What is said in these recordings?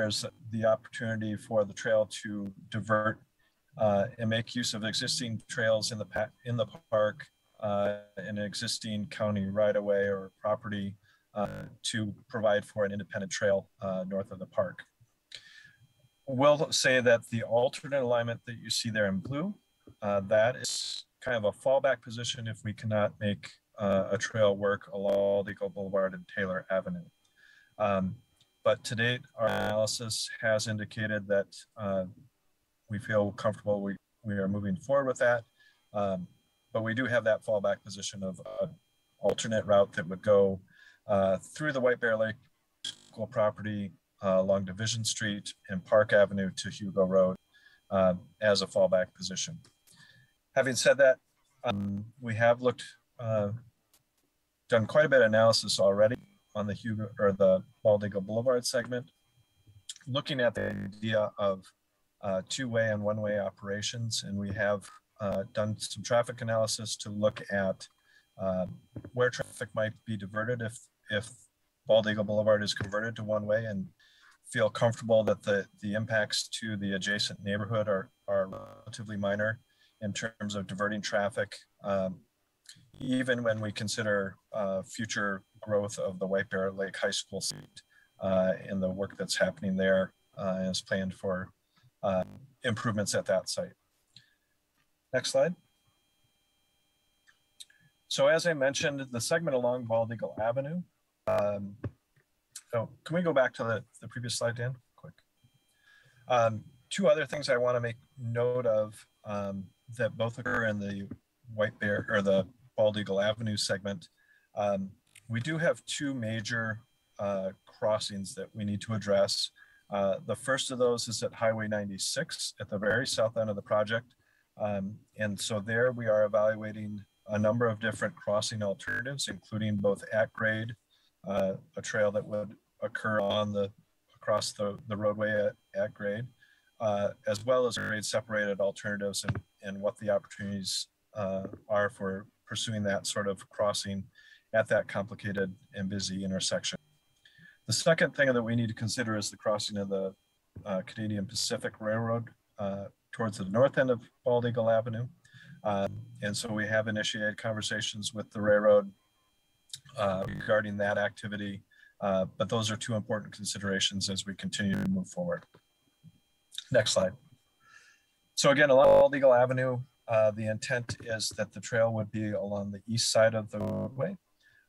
there's the opportunity for the trail to divert uh, and make use of existing trails in the in the park, uh, an existing county right of way or property uh, to provide for an independent trail uh, north of the park. We'll say that the alternate alignment that you see there in blue, uh, that is kind of a fallback position if we cannot make uh, a trail work along Eagle Boulevard and Taylor Avenue. Um, but to date, our analysis has indicated that uh, we feel comfortable we, we are moving forward with that. Um, but we do have that fallback position of an alternate route that would go uh, through the White Bear Lake School property uh, along Division Street and Park Avenue to Hugo Road um, as a fallback position. Having said that, um, we have looked, uh, done quite a bit of analysis already on the Hugo or the Bald Eagle Boulevard segment, looking at the idea of uh, two-way and one-way operations, and we have uh, done some traffic analysis to look at uh, where traffic might be diverted if if Bald Eagle Boulevard is converted to one-way, and feel comfortable that the the impacts to the adjacent neighborhood are are relatively minor in terms of diverting traffic. Um, even when we consider uh, future growth of the White Bear Lake High School site uh, and the work that's happening there uh, is planned for uh, improvements at that site. Next slide. So as I mentioned, the segment along Bald Eagle Avenue. Um, oh, can we go back to the, the previous slide, Dan? Quick. Um, two other things I want to make note of um, that both occur in the White Bear or the Bald Eagle Avenue segment. Um, we do have two major uh, crossings that we need to address. Uh, the first of those is at Highway 96 at the very south end of the project. Um, and so there we are evaluating a number of different crossing alternatives, including both at grade, uh, a trail that would occur on the across the, the roadway at, at grade, uh, as well as grade separated alternatives and, and what the opportunities uh, are for pursuing that sort of crossing at that complicated and busy intersection. The second thing that we need to consider is the crossing of the uh, Canadian Pacific Railroad uh, towards the north end of Bald Eagle Avenue. Uh, and so we have initiated conversations with the railroad uh, regarding that activity. Uh, but those are two important considerations as we continue to move forward. Next slide. So again, along Bald Eagle Avenue, uh, the intent is that the trail would be along the east side of the roadway.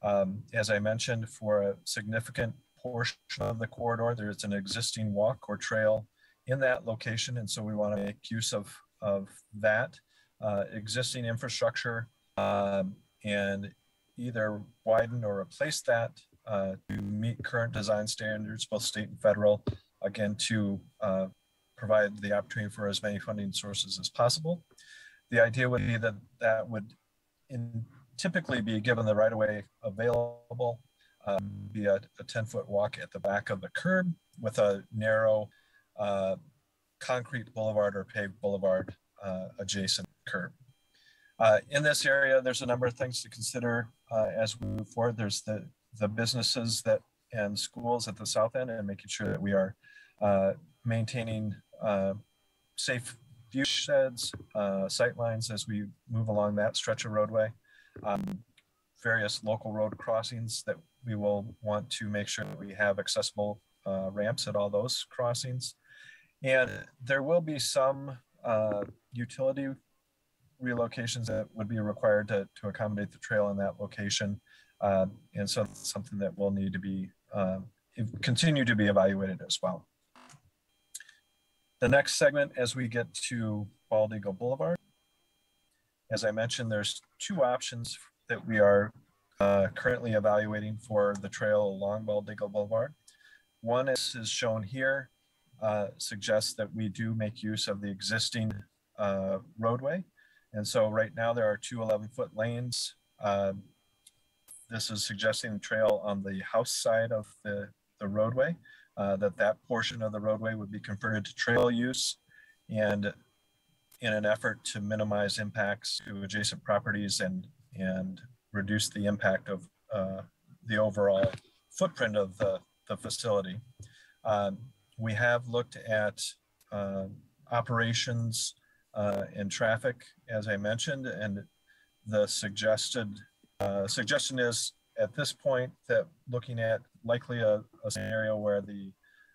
Um, as I mentioned, for a significant portion of the corridor. There's an existing walk or trail in that location. And so we want to make use of, of that uh, existing infrastructure um, and either widen or replace that uh, to meet current design standards, both state and federal, again, to uh, provide the opportunity for as many funding sources as possible. The idea would be that that would in, typically be given the right of way available um, be a, a 10 foot walk at the back of the curb with a narrow uh, concrete boulevard or paved boulevard uh, adjacent curb. Uh, in this area, there's a number of things to consider uh, as we move forward. There's the, the businesses that and schools at the south end and making sure that we are uh, maintaining safe view sheds, sight lines as we move along that stretch of roadway. Um, various local road crossings that we will want to make sure that we have accessible uh, ramps at all those crossings. And there will be some uh, utility relocations that would be required to, to accommodate the trail in that location. Uh, and so something that will need to be um, continue to be evaluated as well. The next segment as we get to Bald Eagle Boulevard, as I mentioned, there's two options that we are uh, currently evaluating for the trail along Eagle Boulevard. One is, is shown here, uh, suggests that we do make use of the existing uh, roadway. And so right now there are two 11 foot lanes. Um, this is suggesting the trail on the house side of the, the roadway, uh, that that portion of the roadway would be converted to trail use. And in an effort to minimize impacts to adjacent properties and, and reduce the impact of uh, the overall footprint of the, the facility. Um, we have looked at uh, operations uh, and traffic, as I mentioned, and the suggested uh, suggestion is at this point that looking at likely a, a scenario where the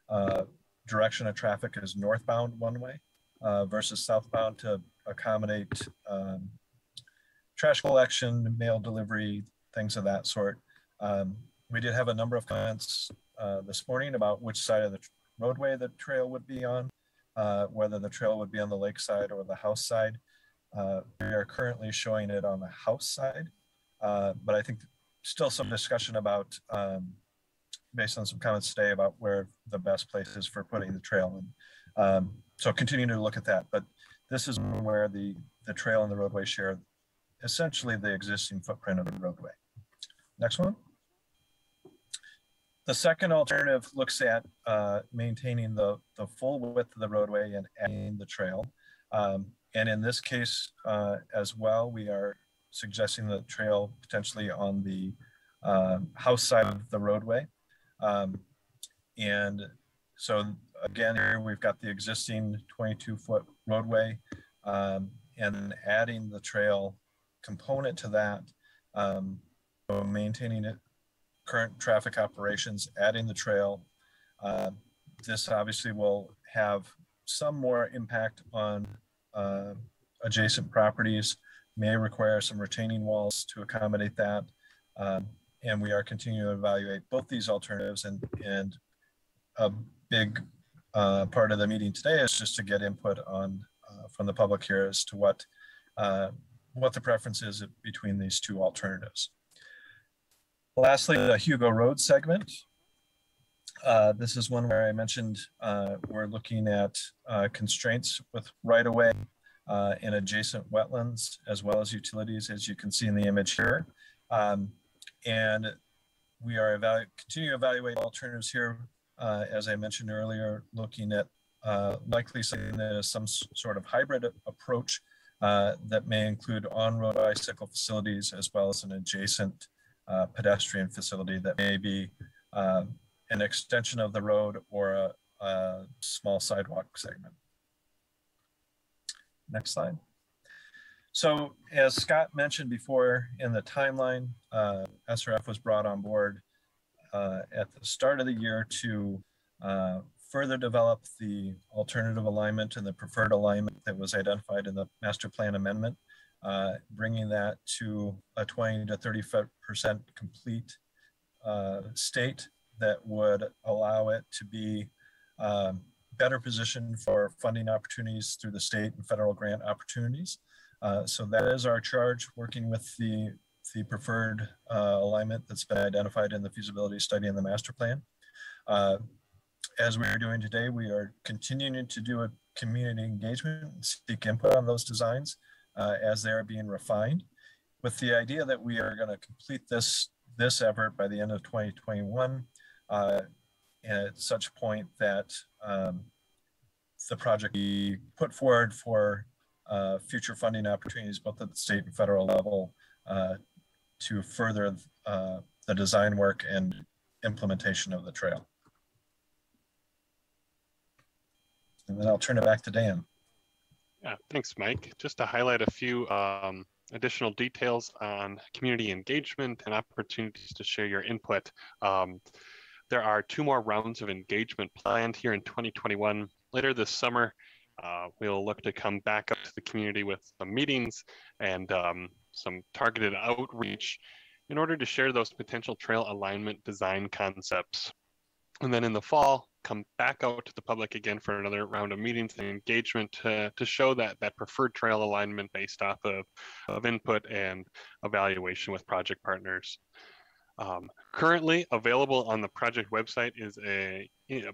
uh, direction of traffic is northbound one way uh, versus southbound to accommodate um, trash collection, mail delivery, things of that sort. Um, we did have a number of comments uh, this morning about which side of the roadway the trail would be on, uh, whether the trail would be on the lake side or the house side. Uh, we are currently showing it on the house side, uh, but I think still some discussion about, um, based on some comments today about where the best place is for putting the trail. And um, so continuing to look at that, but this is where the, the trail and the roadway share essentially the existing footprint of the roadway. Next one. The second alternative looks at uh, maintaining the, the full width of the roadway and adding the trail. Um, and in this case uh, as well, we are suggesting the trail potentially on the uh, house side of the roadway. Um, and so again, here we've got the existing 22 foot roadway um, and adding the trail component to that, um, so maintaining it, current traffic operations, adding the trail. Uh, this obviously will have some more impact on uh, adjacent properties, may require some retaining walls to accommodate that. Um, and we are continuing to evaluate both these alternatives and, and a big uh, part of the meeting today is just to get input on uh, from the public here as to what uh, what the preference is between these two alternatives. Lastly, the Hugo Road segment. Uh, this is one where I mentioned uh, we're looking at uh, constraints with right-of-way and adjacent wetlands, as well as utilities, as you can see in the image here. Um, and we are evalu continue to evaluate alternatives here, as I mentioned earlier, looking at uh, likely something that is some sort of hybrid approach uh, that may include on-road bicycle facilities as well as an adjacent uh, pedestrian facility that may be um, an extension of the road or a, a small sidewalk segment. Next slide. So as Scott mentioned before in the timeline, uh, SRF was brought on board uh, at the start of the year to uh, further develop the alternative alignment and the preferred alignment that was identified in the master plan amendment, uh, bringing that to a 20 to 30% complete uh, state that would allow it to be um, better positioned for funding opportunities through the state and federal grant opportunities. Uh, so that is our charge, working with the, the preferred uh, alignment that's been identified in the feasibility study and the master plan. Uh, as we are doing today, we are continuing to do a community engagement and seek input on those designs uh, as they are being refined with the idea that we are going to complete this, this effort by the end of 2021 uh, and at such point that um, the project be put forward for uh, future funding opportunities both at the state and federal level uh, to further uh, the design work and implementation of the trail. And then I'll turn it back to Dan. Yeah, thanks, Mike. Just to highlight a few um, additional details on community engagement and opportunities to share your input. Um, there are two more rounds of engagement planned here in 2021. Later this summer, uh, we'll look to come back up to the community with some meetings and um, some targeted outreach in order to share those potential trail alignment design concepts. And then in the fall, come back out to the public again for another round of meetings and engagement to, to show that that preferred trail alignment based off of, of input and evaluation with project partners. Um, currently available on the project website is a, a,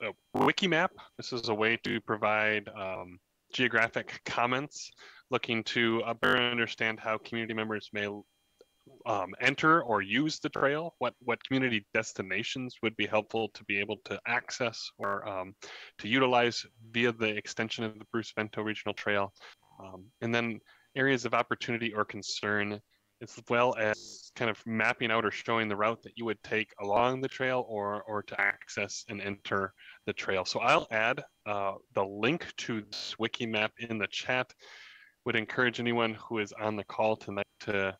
a, wiki map. This is a way to provide um, geographic comments looking to uh, better understand how community members may um, enter or use the trail, what, what community destinations would be helpful to be able to access or um, to utilize via the extension of the Bruce Vento Regional Trail. Um, and then areas of opportunity or concern as well as kind of mapping out or showing the route that you would take along the trail or, or to access and enter the trail. So I'll add uh, the link to this wiki map in the chat. Would encourage anyone who is on the call tonight to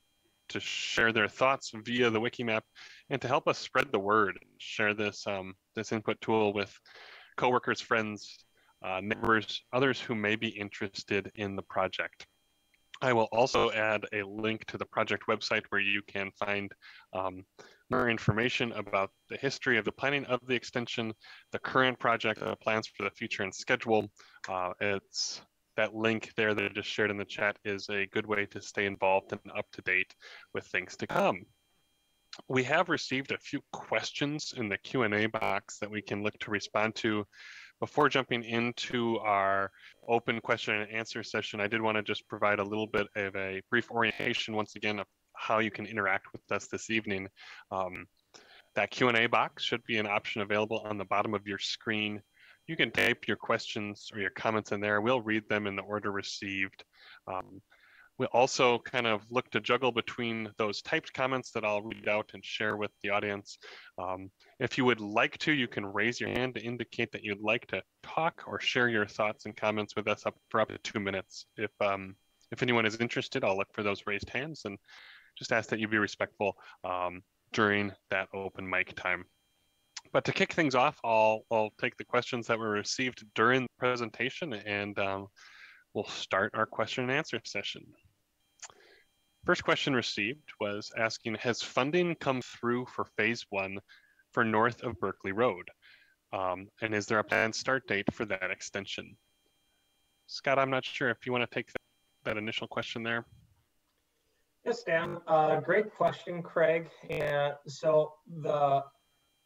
to share their thoughts via the wiki map and to help us spread the word and share this um, this input tool with coworkers friends uh, neighbors others who may be interested in the project I will also add a link to the project website where you can find um, more information about the history of the planning of the extension, the current project, the plans for the future and schedule. Uh, it's that link there that I just shared in the chat is a good way to stay involved and up to date with things to come. We have received a few questions in the Q&A box that we can look to respond to before jumping into our open question and answer session, I did want to just provide a little bit of a brief orientation once again of how you can interact with us this evening. Um, that Q&A box should be an option available on the bottom of your screen. You can type your questions or your comments in there. We'll read them in the order received. Um, we also kind of look to juggle between those typed comments that I'll read out and share with the audience. Um, if you would like to, you can raise your hand to indicate that you'd like to talk or share your thoughts and comments with us up for up to two minutes. If um, if anyone is interested, I'll look for those raised hands and just ask that you be respectful um, during that open mic time. But to kick things off, I'll, I'll take the questions that were received during the presentation and um, we'll start our question and answer session. First question received was asking, has funding come through for phase one for north of Buerkle Road? Um, and is there a planned start date for that extension? Scott, I'm not sure if you want to take that, that initial question there. Yes, Dan. Uh, great question, Craig. And so the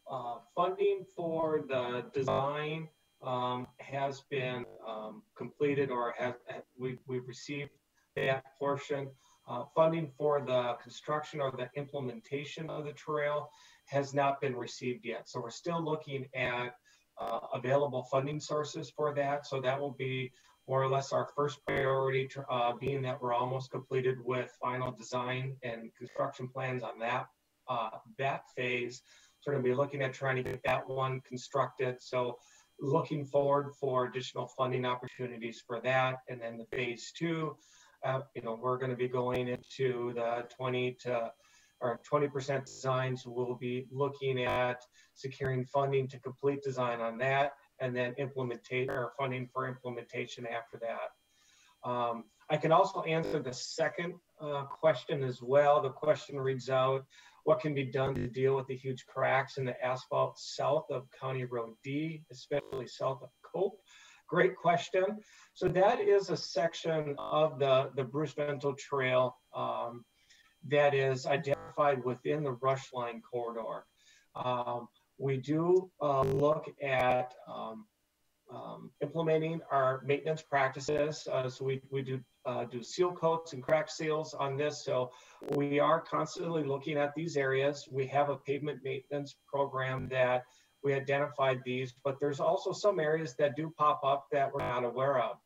uh, funding for the design um, has been um, completed or have, we, we've received that portion. Uh, funding for the construction or the implementation of the trail has not been received yet. So we're still looking at uh, available funding sources for that. So that will be more or less our first priority, uh, being that we're almost completed with final design and construction plans on that uh, that phase. So we're going to be looking at trying to get that one constructed. So looking forward for additional funding opportunities for that. And then the phase two, uh, you know, we're going to be going into the 20 to or 20% designs. We'll be looking at securing funding to complete design on that and then implementate or funding for implementation after that. Um, I can also answer the second uh, question as well. The question reads out, what can be done to deal with the huge cracks in the asphalt south of County Road D, especially south of Cope? Great question. So that is a section of the, the Bruce Vento Trail um, that is identified within the rush line corridor. Um, we do uh, look at um, um, implementing our maintenance practices. Uh, so we, we do uh, do seal coats and crack seals on this. So we are constantly looking at these areas. We have a pavement maintenance program that we identified these, but there's also some areas that do pop up that we're not aware of.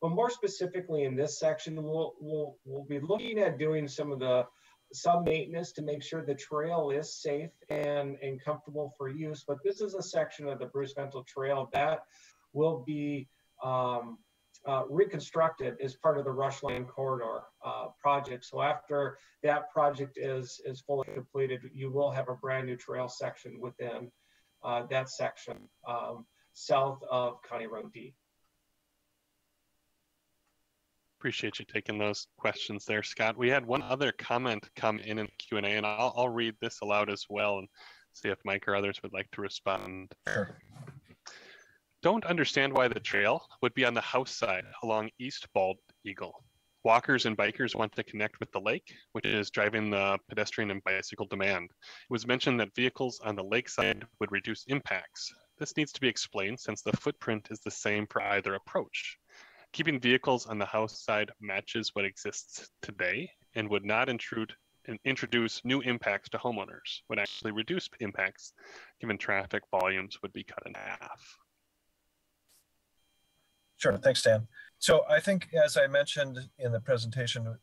But more specifically in this section, we'll, we'll, we'll be looking at doing some of the some maintenance to make sure the trail is safe and, and comfortable for use. But this is a section of the Bruce Vento Trail that will be um, uh, reconstructed as part of the Rush Line Corridor uh, project. So after that project is, is fully completed, you will have a brand new trail section within uh, that section um, south of County Road D. Appreciate you taking those questions there, Scott. We had one other comment come in in Q&A, and I'll, I'll read this aloud as well and see if Mike or others would like to respond. Sure don't understand why the trail would be on the house side along East Bald Eagle. Walkers and bikers want to connect with the lake, which is driving the pedestrian and bicycle demand. It was mentioned that vehicles on the lake side would reduce impacts. This needs to be explained since the footprint is the same for either approach. Keeping vehicles on the house side matches what exists today and would not intrude and introduce new impacts to homeowners, would actually reduce impacts given traffic volumes would be cut in half. Sure, thanks, Dan. So I think, as I mentioned in the presentation,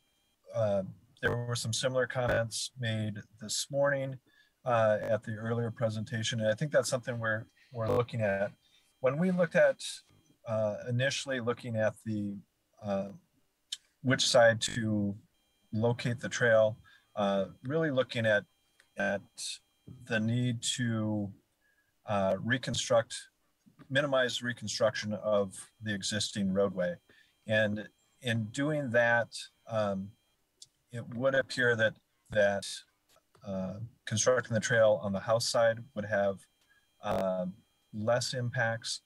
uh, there were some similar comments made this morning uh, at the earlier presentation. And I think that's something we're, we're looking at. When we looked at uh, initially looking at the uh, which side to locate the trail, uh, really looking at, at the need to uh, reconstruct, minimize reconstruction of the existing roadway. And in doing that, um, it would appear that that uh, constructing the trail on the house side would have uh, less impacts.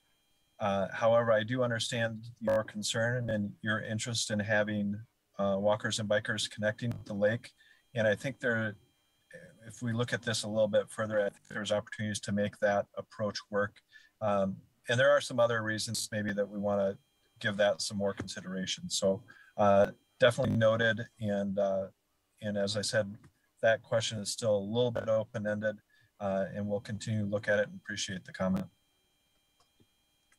Uh, however, I do understand your concern and your interest in having uh, walkers and bikers connecting the lake. And I think there, if we look at this a little bit further, I think there's opportunities to make that approach work. Um, and there are some other reasons maybe that we want to give that some more consideration. So uh, definitely noted. And, uh, and as I said, that question is still a little bit open-ended uh, and we'll continue to look at it and appreciate the comment.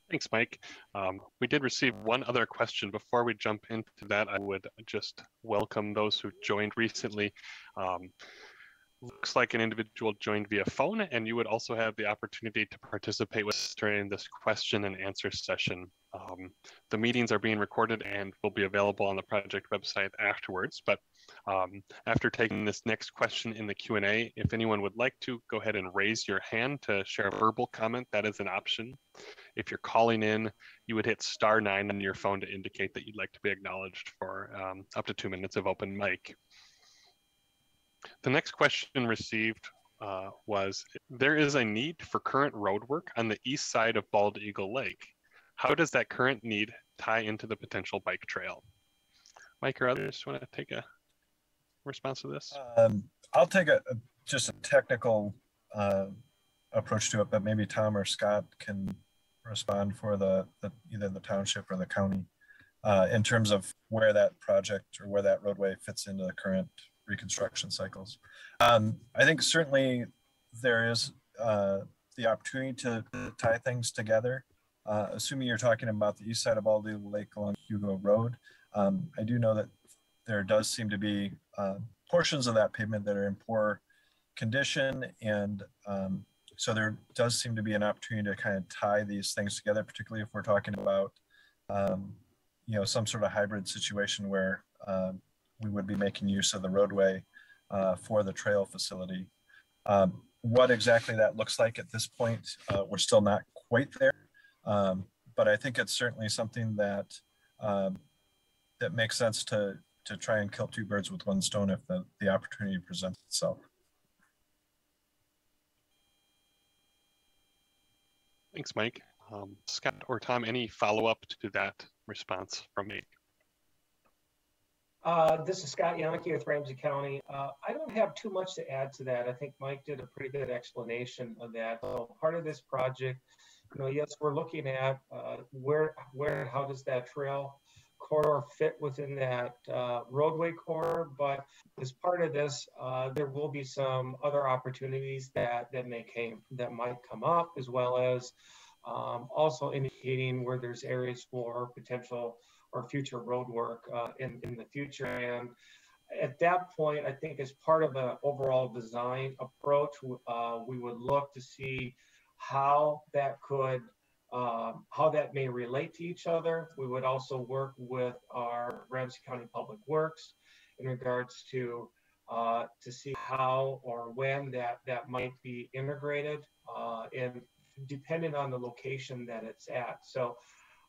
Thanks, Mike. Um, we did receive one other question. Before we jump into that, I would just welcome those who joined recently. Um, looks like an individual joined via phone, and you would also have the opportunity to participate with during this question and answer session. Um, the meetings are being recorded and will be available on the project website afterwards. But um, after taking this next question in the Q&A, if anyone would like to, go ahead and raise your hand to share a verbal comment. That is an option. If you're calling in, you would hit star nine on your phone to indicate that you'd like to be acknowledged for um, up to two minutes of open mic. The next question received uh, was, there is a need for current road work on the east side of Bald Eagle Lake. How does that current need tie into the potential bike trail? Mike or others want to take a response to this? Um, I'll take a, a, just a technical uh, approach to it, but maybe Tom or Scott can respond for the, the either the township or the county uh, in terms of where that project or where that roadway fits into the current reconstruction cycles. Um, I think certainly there is uh, the opportunity to tie things together. Uh, assuming you're talking about the east side of Bald Eagle Lake along Hugo Road, um, I do know that there does seem to be uh, portions of that pavement that are in poor condition. And um, so there does seem to be an opportunity to kind of tie these things together, particularly if we're talking about, um, you know, some sort of hybrid situation where um, we would be making use of the roadway uh, for the trail facility. Um, what exactly that looks like at this point, uh, we're still not quite there. Um, but I think it's certainly something that um, that makes sense to to try and kill two birds with one stone if the, the opportunity presents itself. Thanks, Mike. Um, Scott or Tom, any follow-up to that response from me? Uh, this is Scott Yannicki with Ramsey County. Uh, I don't have too much to add to that. I think Mike did a pretty good explanation of that. So part of this project, you know, yes, we're looking at uh, where, where, how does that trail corridor fit within that uh, roadway corridor, but as part of this, uh, there will be some other opportunities that that may came that might come up, as well as um, also indicating where there's areas for potential or future road work uh, in, in the future. And at that point, I think as part of an overall design approach, uh, we would look to see how that could, um, how that may relate to each other. We would also work with our Ramsey County Public Works in regards to uh, to see how or when that that might be integrated uh, and depending on the location that it's at. So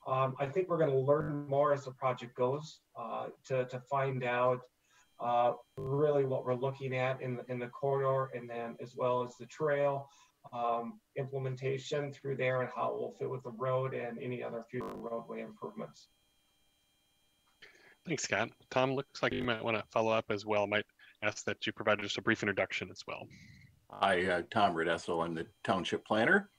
um, I think we're going to learn more as the project goes uh, to, to find out uh, really what we're looking at in the, in the corridor and then as well as the trail um, implementation through there and how it will fit with the road and any other future roadway improvements. Thanks, Scott. Tom, looks like you might want to follow up as well. Might ask that you provide just a brief introduction as well. Hi, uh, Tom Redesso. I'm the township planner.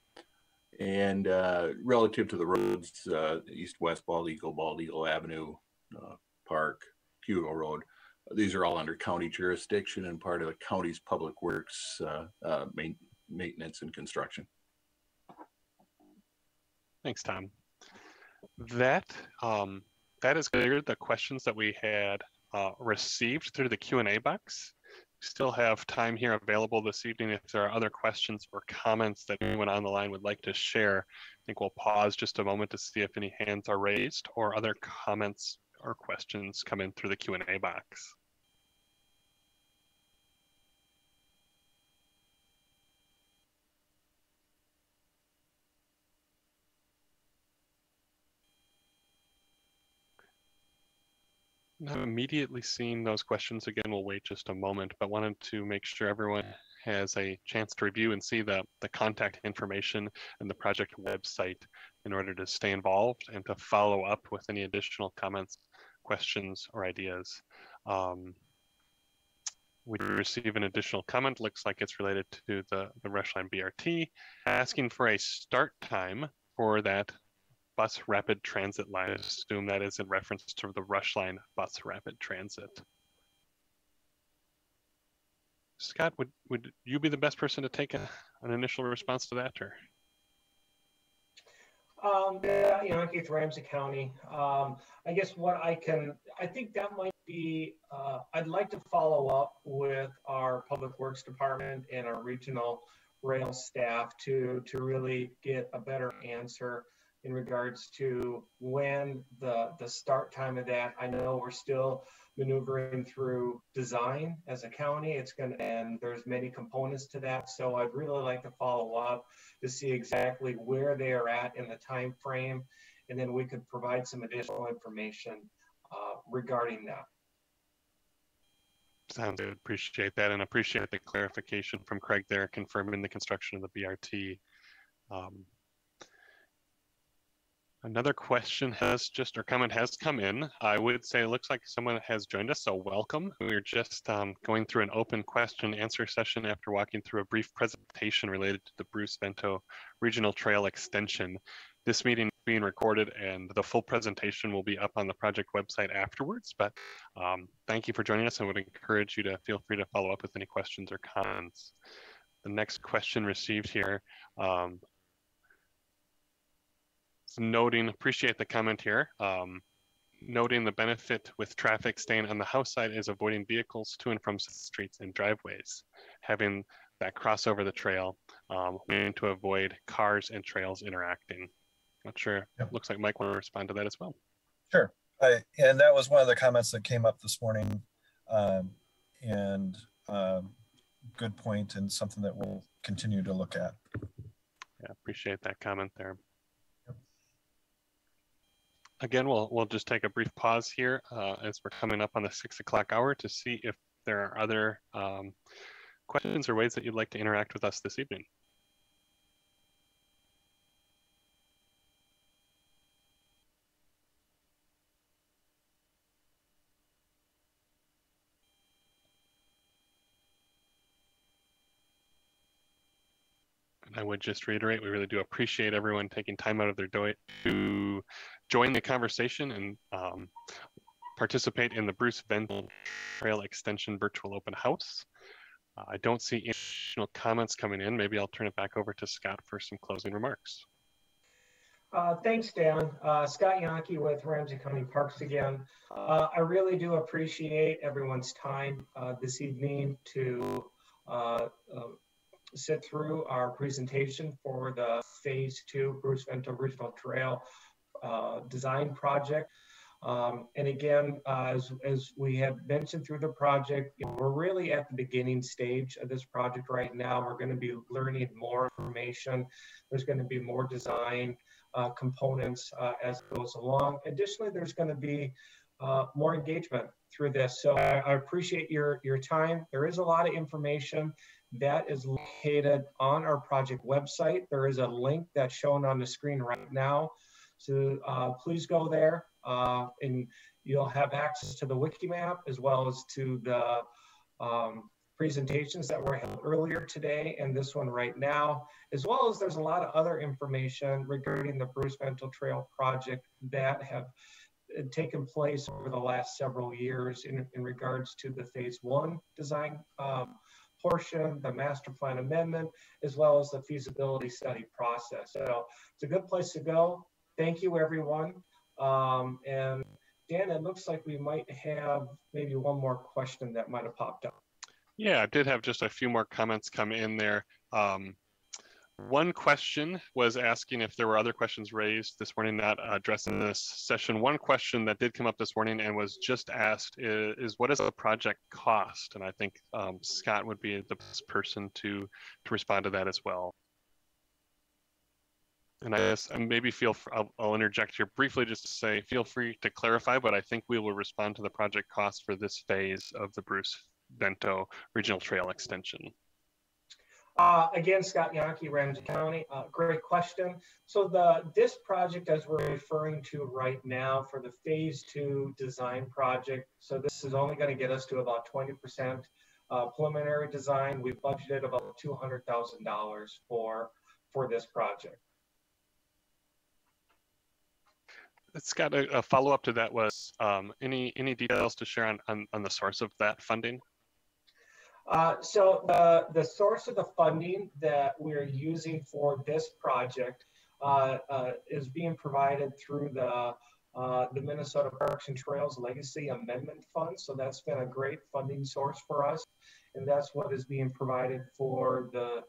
And uh, relative to the roads, uh, east west Bald Eagle, Bald Eagle Avenue, uh, Park, Hugo Road, these are all under county jurisdiction and part of the county's public works uh, uh, main, maintenance and construction. Thanks, Tom. That um, that is clear. The questions that we had uh, received through the Q&A box. Still have time here available this evening if there are other questions or comments that anyone on the line would like to share. I think we'll pause just a moment to see if any hands are raised or other comments or questions come in through the Q&A box. Immediately seeing those questions again, we'll wait just a moment, but wanted to make sure everyone has a chance to review and see the, the contact information and the project website in order to stay involved and to follow up with any additional comments, questions, or ideas. Um, we receive an additional comment, looks like it's related to the, the Rushline BRT, asking for a start time for that bus rapid transit line. I assume that is in reference to the rush line bus rapid transit. Scott, would, would you be the best person to take a, an initial response to that or? Um, yeah, you know, Keith Ramsey County. Um, I guess what I can, I think that might be, uh, I'd like to follow up with our Public Works Department and our regional rail staff to, to really get a better answer in regards to when the the start time of that. I know we're still maneuvering through design as a county. It's going to, and there's many components to that. So I'd really like to follow up to see exactly where they are at in the time frame, and then we could provide some additional information uh, regarding that. Sounds good. Appreciate that, and appreciate the clarification from Craig there, confirming the construction of the BRT. Um, Another question has just, or comment has come in. I would say it looks like someone has joined us, so welcome. We're just um, going through an open question answer session after walking through a brief presentation related to the Bruce Vento Regional Trail Extension. This meeting is being recorded and the full presentation will be up on the project website afterwards, but um, thank you for joining us. I would encourage you to feel free to follow up with any questions or comments. The next question received here, um, noting, appreciate the comment here. Um, noting the benefit with traffic staying on the house side is avoiding vehicles to and from streets and driveways. Having that cross over the trail, um, to avoid cars and trails interacting. Not sure. Yep. Looks like Mike want to respond to that as well. Sure. I, and that was one of the comments that came up this morning. Um, and um, good point and something that we'll continue to look at. Yeah, appreciate that comment there. Again, we'll, we'll just take a brief pause here uh, as we're coming up on the six o'clock hour to see if there are other um, questions or ways that you'd like to interact with us this evening. I would just reiterate, we really do appreciate everyone taking time out of their day to join the conversation and um, participate in the Bruce Vento Trail Extension Virtual Open House. Uh, I don't see additional comments coming in. Maybe I'll turn it back over to Scott for some closing remarks. Uh, thanks, Dan. Uh, Scott Yonke with Ramsey County Parks again. Uh, I really do appreciate everyone's time uh, this evening to uh, sit through our presentation for the Phase 2 Bruce Vento Regional Trail uh, design project. Um, and again, uh, as, as we have mentioned through the project, you know, we're really at the beginning stage of this project right now. We're going to be learning more information. There's going to be more design uh, components uh, as it goes along. Additionally, there's going to be uh, more engagement through this. So I, I, appreciate your, your time. There is a lot of information that is located on our project website. There is a link that's shown on the screen right now so uh, please go there uh, and you'll have access to the wiki map as well as to the um, presentations that were held earlier today and this one right now, as well as there's a lot of other information regarding the Bruce Vento Trail project that have uh, taken place over the last several years in, in regards to the phase one design um, portion, the master plan amendment, as well as the feasibility study process. So it's a good place to go thank you, everyone. Um, and Dan, it looks like we might have maybe one more question that might have popped up. Yeah, I did have just a few more comments come in there. Um, one question was asking if there were other questions raised this morning not addressed in this session. One question that did come up this morning and was just asked is, is what does the project cost? And I think um, Scott would be the best person to, to respond to that as well. And I guess maybe feel, I'll, I'll interject here briefly just to say, feel free to clarify, but I think we will respond to the project cost for this phase of the Bruce Vento Regional Trail Extension. Uh, again, Scott Yonke, Ramsey County. Uh, great question. So the this project, as we're referring to right now, for the phase two design project. So this is only going to get us to about 20% uh, preliminary design. We budgeted about $200,000 for for this project. Scott, a, a follow up to that was um, any any details to share on, on, on the source of that funding? Uh, so the, the source of the funding that we're using for this project uh, uh, is being provided through the uh, the Minnesota Parks and Trails Legacy Amendment Fund. So that's been a great funding source for us, and that's what is being provided for the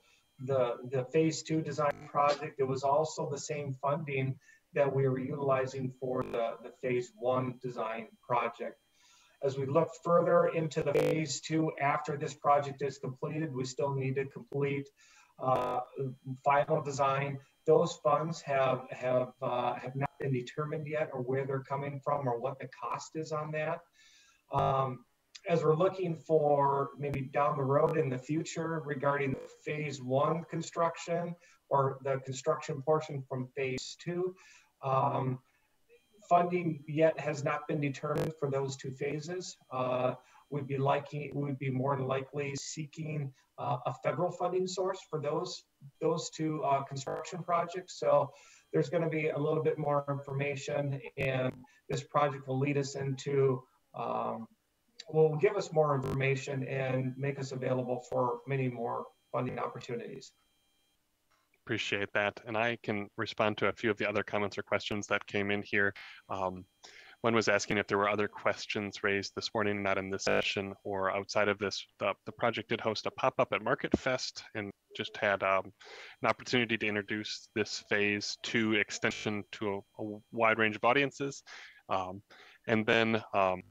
the the phase two design project. It was also the same funding that we were utilizing for the, the phase one design project. As we look further into the phase two after this project is completed, we still need to complete uh, final design. Those funds have have uh, have not been determined yet, or where they're coming from, or what the cost is on that. Um, as we're looking for maybe down the road in the future regarding the phase one construction or the construction portion from phase two, um, funding yet has not been determined for those two phases. Uh, we'd be liking, we'd be more than likely seeking uh, a federal funding source for those those two uh, construction projects. So there's going to be a little bit more information, and this project will lead us into. Um, will give us more information and make us available for many more funding opportunities. Appreciate that. And I can respond to a few of the other comments or questions that came in here. Um, one was asking if there were other questions raised this morning, not in this session or outside of this. The, the project did host a pop-up at Market Fest and just had um, an opportunity to introduce this phase two extension to a, a wide range of audiences. Um, and then um,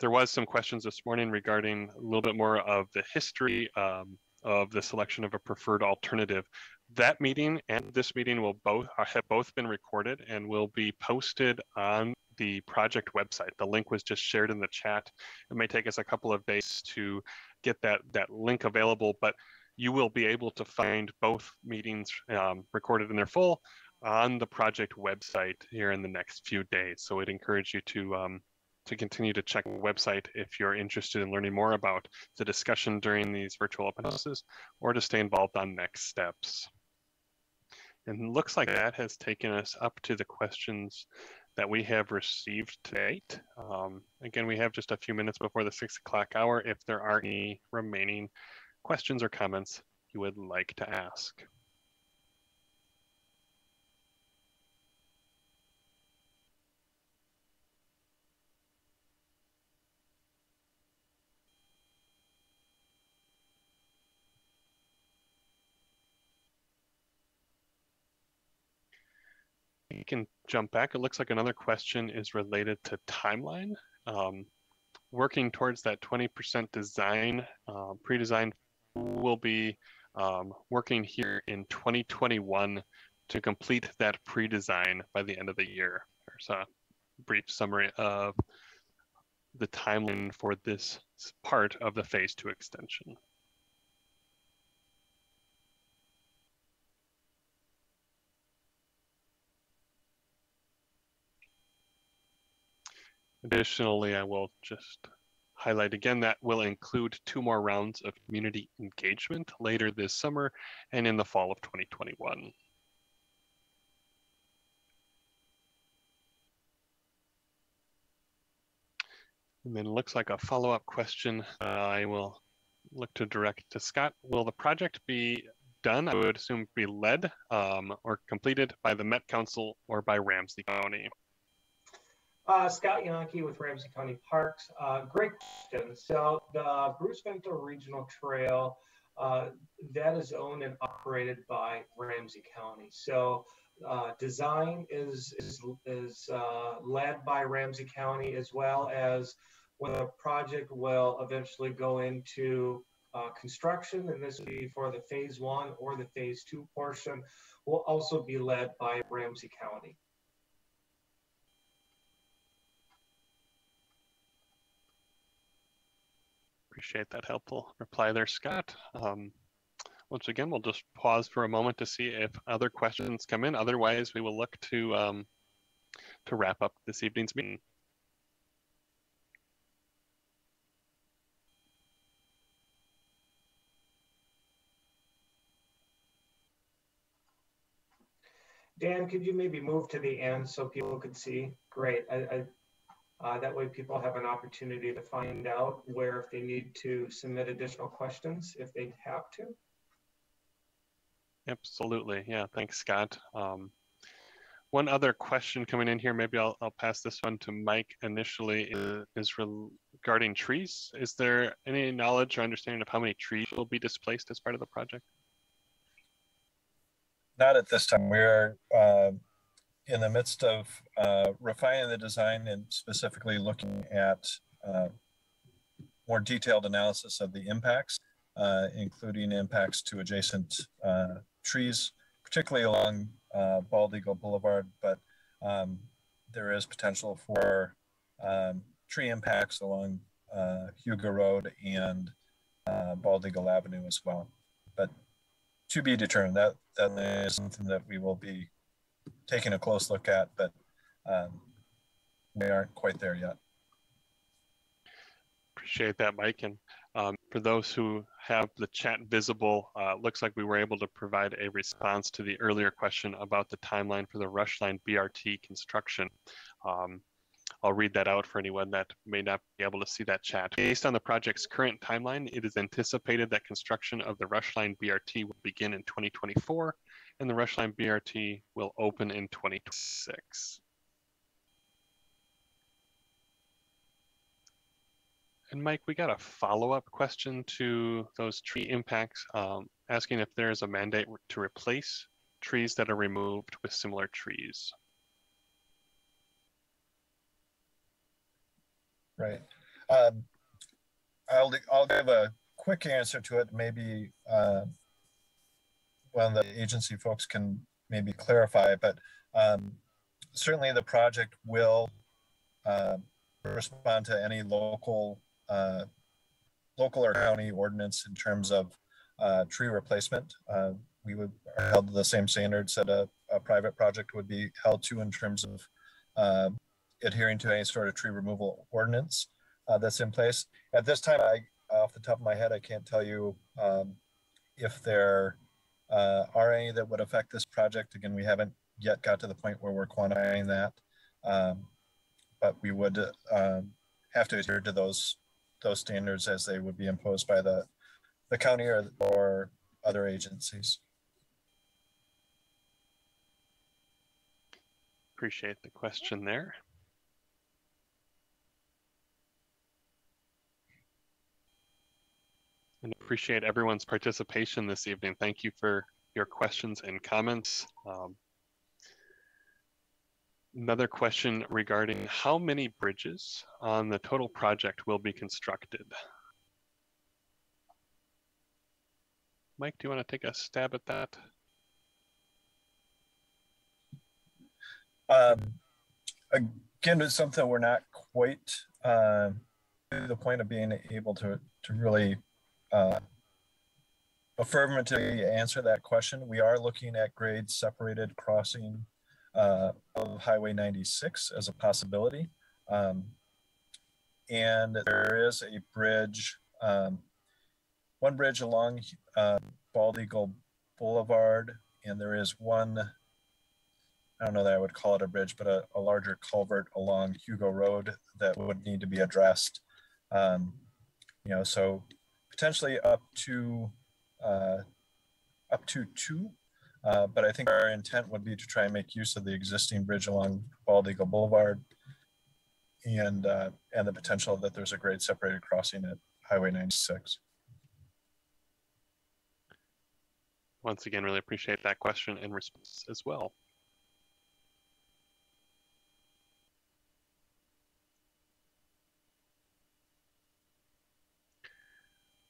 there was some questions this morning regarding a little bit more of the history um, of the selection of a preferred alternative that meeting and this meeting will both uh, have both been recorded and will be posted on the project website. The link was just shared in the chat. It may take us a couple of days to get that that link available, but you will be able to find both meetings um, recorded in their full on the project website here in the next few days. So I'd encourage you to um, to continue to check the website if you're interested in learning more about the discussion during these virtual open houses or to stay involved on next steps. And looks like that has taken us up to the questions that we have received to date. Um, again, we have just a few minutes before the six o'clock hour if there are any remaining questions or comments you would like to ask. Can jump back. It looks like another question is related to timeline. Um, working towards that 20% design, uh, pre-design will be um, working here in 2021 to complete that pre-design by the end of the year. There's a brief summary of the timeline for this part of the phase two extension. Additionally, I will just highlight again that will include two more rounds of community engagement later this summer and in the fall of 2021. And then looks like a follow-up question uh, I will look to direct to Scott. Will the project be done, I would assume be led um, or completed by the Met Council or by Ramsey County? Uh, Scott Yonke with Ramsey County Parks. Uh, great question. So the Bruce Vento Regional Trail, uh, that is owned and operated by Ramsey County. So uh, design is, is, is uh, led by Ramsey County as well as when the project will eventually go into uh, construction, and this will be for the phase one or the phase two portion, will also be led by Ramsey County. Appreciate that helpful reply there, Scott. Um, once again, we'll just pause for a moment to see if other questions come in. Otherwise, we will look to um, to wrap up this evening's meeting. Dan, could you maybe move to the end so people could see? Great. I, I, uh, that way people have an opportunity to find out where if they need to submit additional questions, if they have to. Absolutely. Yeah. Thanks, Scott. Um, one other question coming in here, maybe I'll, I'll pass this one to Mike initially, is, is regarding trees. Is there any knowledge or understanding of how many trees will be displaced as part of the project? Not at this time. We're uh, in the midst of uh, refining the design and specifically looking at uh, more detailed analysis of the impacts, uh, including impacts to adjacent uh, trees, particularly along uh, Bald Eagle Boulevard, but um, there is potential for um, tree impacts along Hugo Road and Bald Eagle Avenue as well. But to be determined. That that is something that we will be taking a close look at, but um, we aren't quite there yet. Appreciate that, Mike. And um, for those who have the chat visible, uh, looks like we were able to provide a response to the earlier question about the timeline for the Rushline BRT construction. Um, I'll read that out for anyone that may not be able to see that chat. Based on the project's current timeline, it is anticipated that construction of the Rushline BRT will begin in 2024 and the Rushline BRT will open in 2026. And Mike, we got a follow-up question to those tree impacts, um, asking if there is a mandate to replace trees that are removed with similar trees. Right. Um, I'll, I'll give a quick answer to it. Maybe uh, of the agency folks can maybe clarify, but um, certainly the project will uh, respond to any local, uh, local or county ordinance in terms of uh, tree replacement. Uh, we would are held to the same standards that a, a, private project would be held to in terms of uh, adhering to any sort of tree removal ordinance uh, that's in place. At this time, I, off the top of my head, I can't tell you um, if there uh, are any that would affect this project. Again, we haven't yet got to the point where we're quantifying that, um, but we would um, have to adhere to those those standards as they would be imposed by the the county or, or other agencies. Appreciate the question there. And appreciate everyone's participation this evening. Thank you for your questions and comments. Um, another question regarding how many bridges on the total project will be constructed? Mike, do you want to take a stab at that? Um, again, it's something we're not quite uh, to the point of being able to, to really uh, affirmatively answer that question. We are looking at grade separated crossing uh, of Highway 96 as a possibility. Um, and there is a bridge, um, one bridge along uh, Bald Eagle Boulevard, and there is one, I don't know that I would call it a bridge, but a, a larger culvert along Hugo Road that would need to be addressed. Um, you know, so potentially up to uh, up to two. Uh, but I think our intent would be to try and make use of the existing bridge along Bald Eagle Boulevard. and uh, and the potential that there's a grade separated crossing at Highway 96. Once again, really appreciate that question and response as well.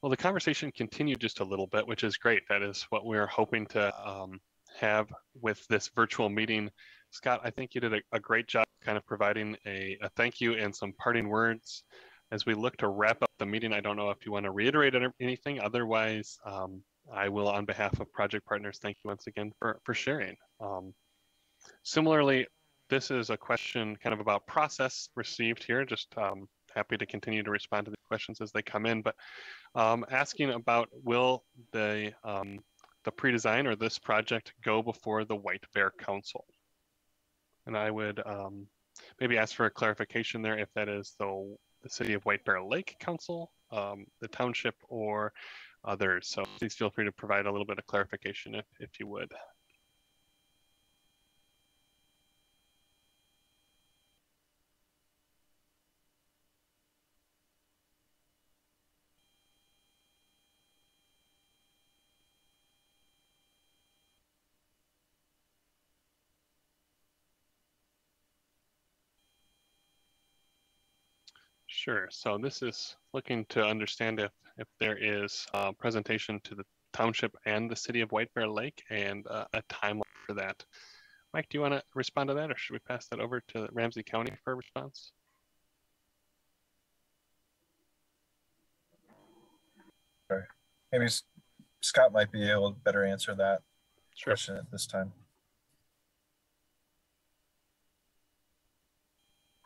Well, the conversation continued just a little bit, which is great. That is what we're hoping to um, have with this virtual meeting. Scott, I think you did a, a great job kind of providing a, a, thank you and some parting words. As we look to wrap up the meeting, I don't know if you want to reiterate anything. Otherwise, um, I will, on behalf of project partners, thank you once again for, for sharing. Um, similarly, this is a question kind of about process received here. Just um, happy to continue to respond to the questions as they come in, but um, asking about will the um, the pre-design or this project go before the White Bear Council? And I would um, maybe ask for a clarification there if that is the, the City of White Bear Lake Council, um, the township, or others. So please feel free to provide a little bit of clarification if, if you would. Sure. So this is looking to understand if, if there is a presentation to the township and the city of White Bear Lake and uh, a timeline for that. Mike, do you want to respond to that or should we pass that over to Ramsey County for a response? Sorry. Maybe Scott might be able to better answer that sure. question at this time.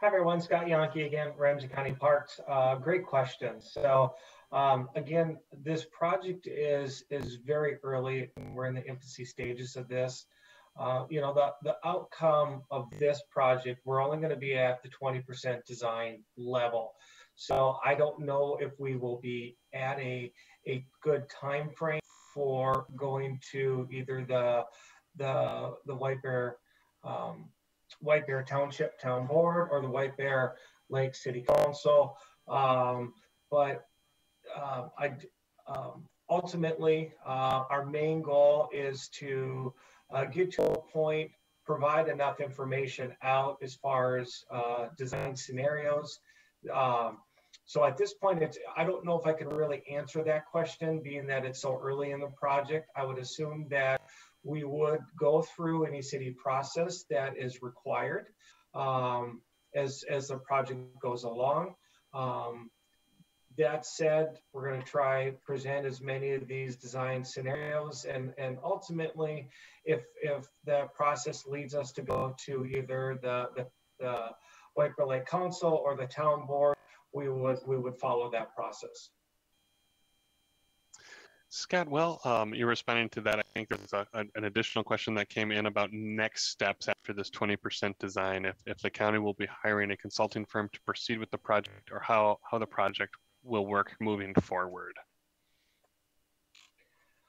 Hi, everyone. Scott Yonke again, Ramsey County Parks. Uh, great question. So, um, again, this project is is very early. And we're in the infancy stages of this. Uh, you know, the, the outcome of this project, we're only going to be at the 20% design level. So I don't know if we will be at a, a good time frame for going to either the the the White Bear um, White Bear Township Town Board or the White Bear Lake City Council. Um, but uh, I, um, ultimately, uh, our main goal is to uh, get to a point, provide enough information out as far as uh, design scenarios. Um, so at this point, it's, I don't know if I can really answer that question, being that it's so early in the project. I would assume that we would go through any city process that is required um, as, as the project goes along. Um, that said, we're going to try present as many of these design scenarios and, and ultimately, if, if that process leads us to go to either the, the, the White Lake Council or the town board, we would, we would follow that process. Scott, well, um, you're responding to that. I think there's a, an additional question that came in about next steps after this 20% design. If, if the county will be hiring a consulting firm to proceed with the project or how, how the project will work moving forward.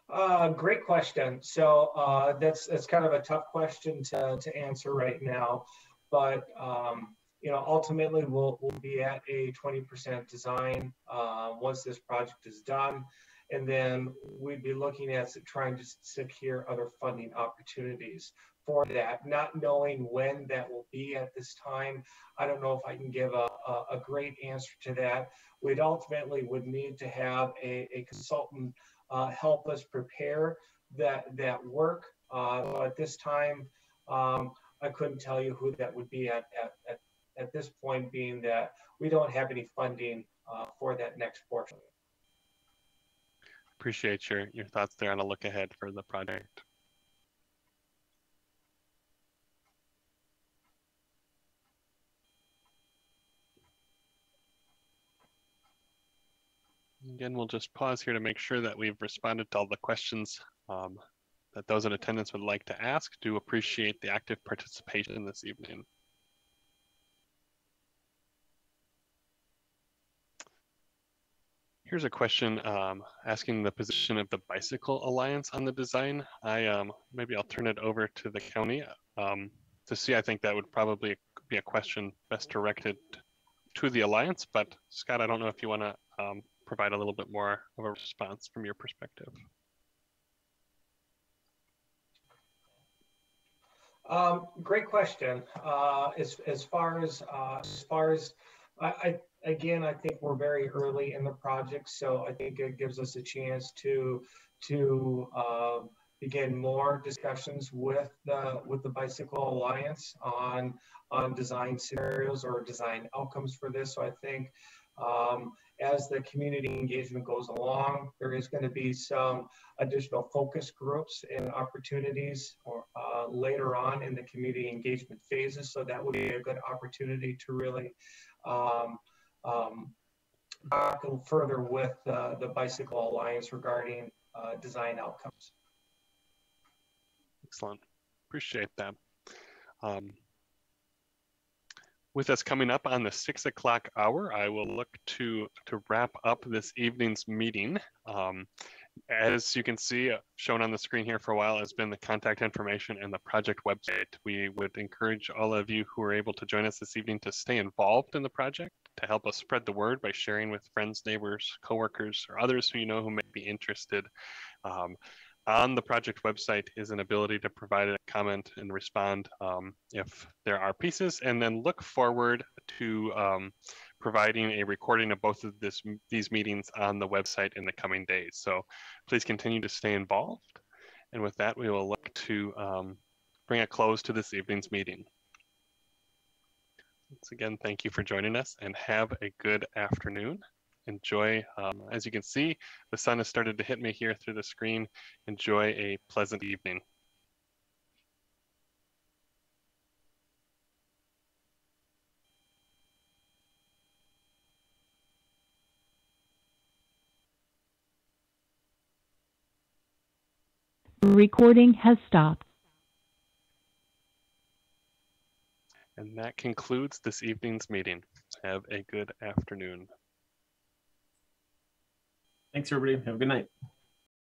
Uh, great question. So uh, that's that's kind of a tough question to, to answer right now, but um, you know ultimately we'll we'll be at a 20% design uh, once this project is done. And then we'd be looking at trying to secure other funding opportunities for that, not knowing when that will be at this time. I don't know if I can give a, a, a great answer to that. We'd ultimately would need to have a, a consultant uh, help us prepare that, that work. Uh, at this time, um, I couldn't tell you who that would be at, at, at, at this point, being that we don't have any funding uh, for that next portion appreciate your, your thoughts there on a look ahead for the project. Again, we'll just pause here to make sure that we've responded to all the questions um, that those in attendance would like to ask. Do appreciate the active participation this evening. Here's a question um, asking the position of the Bicycle Alliance on the design. I um, maybe I'll turn it over to the county um, to see. I think that would probably be a question best directed to the Alliance, but Scott, I don't know if you want to um, provide a little bit more of a response from your perspective. Um, great question. Uh, as, as far as, uh, as far as, I, I, again, I think we're very early in the project, so I think it gives us a chance to, to, uh, begin more discussions with the, with the Bicycle Alliance on, on design scenarios or design outcomes for this. So I think, um, as the community engagement goes along, there is going to be some additional focus groups and opportunities or, uh, later on in the community engagement phases. So that would be a good opportunity to really um, um, a further with uh, the Bicycle Alliance regarding uh, design outcomes. Excellent. Appreciate that. Um, with us coming up on the six o'clock hour, I will look to, to wrap up this evening's meeting. Um, as you can see, uh, shown on the screen here for a while has been the contact information and the project website. We would encourage all of you who are able to join us this evening to stay involved in the project, to help us spread the word by sharing with friends, neighbors, coworkers, or others who you know who may be interested. Um, on the project website is an ability to provide a comment and respond um, if there are pieces, and then look forward to um, providing a recording of both of this, these meetings on the website in the coming days. So please continue to stay involved. And with that, we will look to um, bring a close to this evening's meeting. Once again, thank you for joining us and have a good afternoon enjoy. Um, as you can see, the sun has started to hit me here through the screen. Enjoy a pleasant evening. Recording has stopped. And that concludes this evening's meeting. Have a good afternoon. Thanks, everybody. Have a good night.